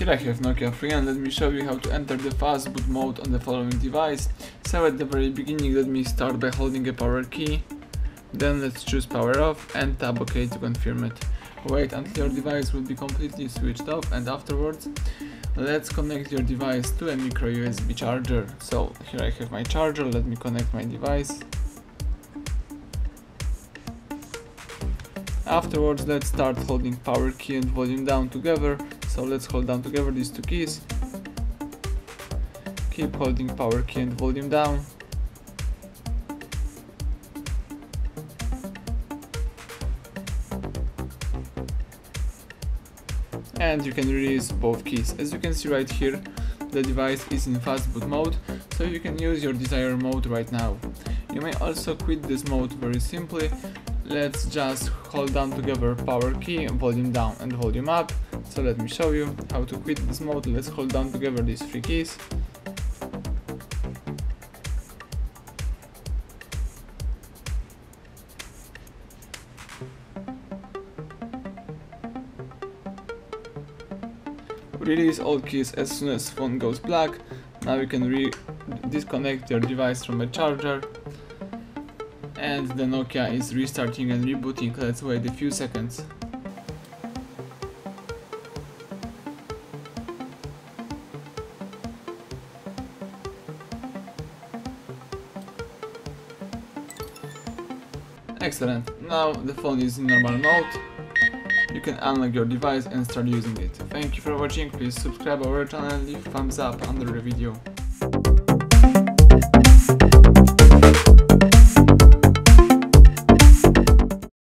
Here I have Nokia 3 and let me show you how to enter the fastboot mode on the following device. So at the very beginning let me start by holding a power key, then let's choose power off and tap OK to confirm it. Wait until your device will be completely switched off and afterwards let's connect your device to a micro USB charger. So here I have my charger, let me connect my device. Afterwards let's start holding power key and volume down together. So let's hold down together these two keys. Keep holding power key and volume down. and you can release both keys. As you can see right here, the device is in fastboot mode, so you can use your desired mode right now. You may also quit this mode very simply. Let's just hold down together power key, volume down and volume up. So let me show you how to quit this mode. Let's hold down together these three keys. Release all keys as soon as phone goes black. Now you can disconnect your device from a charger. And the Nokia is restarting and rebooting. Let's wait a few seconds. Excellent. Now the phone is in normal mode you can unlock your device and start using it. Thank you for watching, please subscribe our channel and leave thumbs up under the video.